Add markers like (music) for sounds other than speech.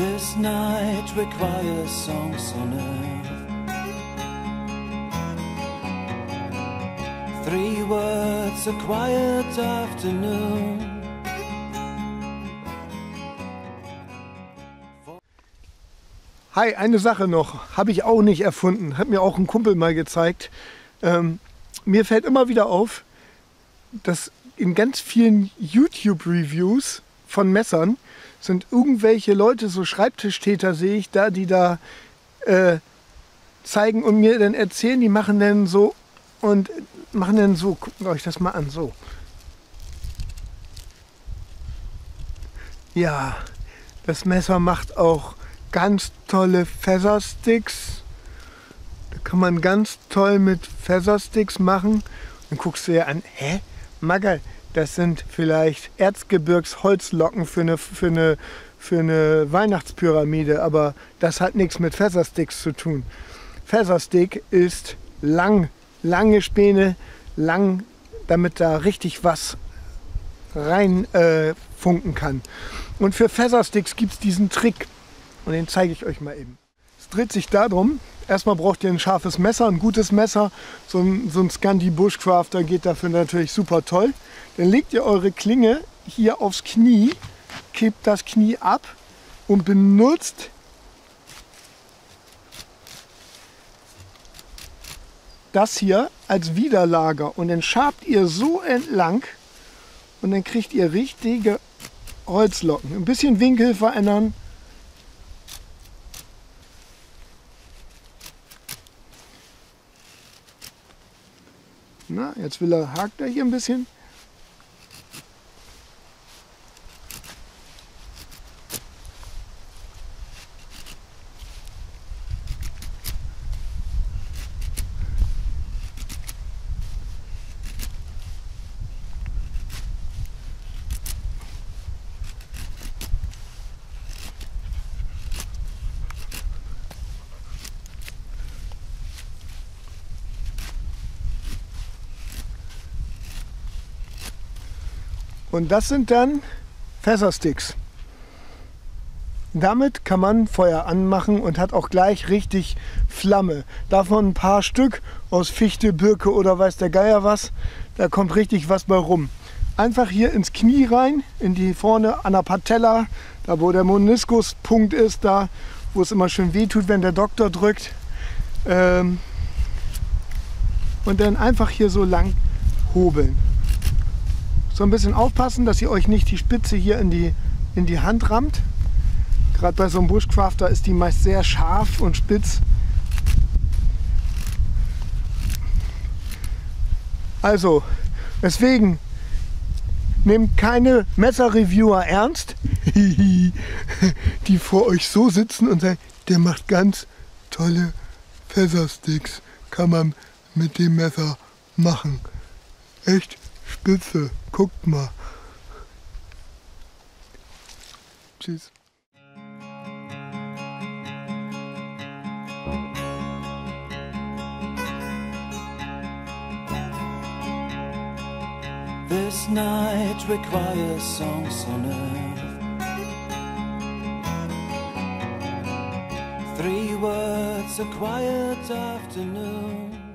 This night requires songs on earth. Three words, a quiet afternoon. Hi, eine Sache noch, habe ich auch nicht erfunden, hat mir auch ein Kumpel mal gezeigt. Ähm, mir fällt immer wieder auf, dass in ganz vielen YouTube-Reviews von Messern sind irgendwelche Leute, so Schreibtischtäter sehe ich da, die da äh, zeigen und mir dann erzählen, die machen dann so und machen dann so, guckt euch das mal an, so. Ja, das Messer macht auch ganz tolle Feathersticks. Da kann man ganz toll mit Feathersticks machen. Dann guckst du dir an, hä? Magger, das sind vielleicht Erzgebirgsholzlocken für eine, für, eine, für eine Weihnachtspyramide, aber das hat nichts mit Feathersticks zu tun. Featherstick ist lang, lange Späne, lang, damit da richtig was rein äh, funken kann. Und für Feathersticks gibt es diesen Trick und den zeige ich euch mal eben. Dreht sich darum, erstmal braucht ihr ein scharfes Messer, ein gutes Messer. So ein, so ein Scandi Bushcrafter geht dafür natürlich super toll. Dann legt ihr eure Klinge hier aufs Knie, kippt das Knie ab und benutzt das hier als Widerlager. Und dann schabt ihr so entlang und dann kriegt ihr richtige Holzlocken. Ein bisschen Winkel verändern. Na, jetzt will er, hakt er hier ein bisschen. Und das sind dann Fässersticks. Damit kann man Feuer anmachen und hat auch gleich richtig Flamme. Davon ein paar Stück aus Fichte, Birke oder weiß der Geier was. Da kommt richtig was bei rum. Einfach hier ins Knie rein, in die vorne an der Patella, da wo der Moniskuspunkt ist, da wo es immer schön weh tut, wenn der Doktor drückt. Ähm und dann einfach hier so lang hobeln. So ein bisschen aufpassen, dass ihr euch nicht die Spitze hier in die, in die Hand rammt. Gerade bei so einem Bushcrafter ist die meist sehr scharf und spitz. Also, deswegen nehmt keine Messerreviewer ernst, (laughs) die vor euch so sitzen und sagen, der macht ganz tolle Feathersticks, kann man mit dem Messer machen. Echt spitze. Guckt mal. Tschüss. This night requires songs on earth. Three words, a quiet afternoon.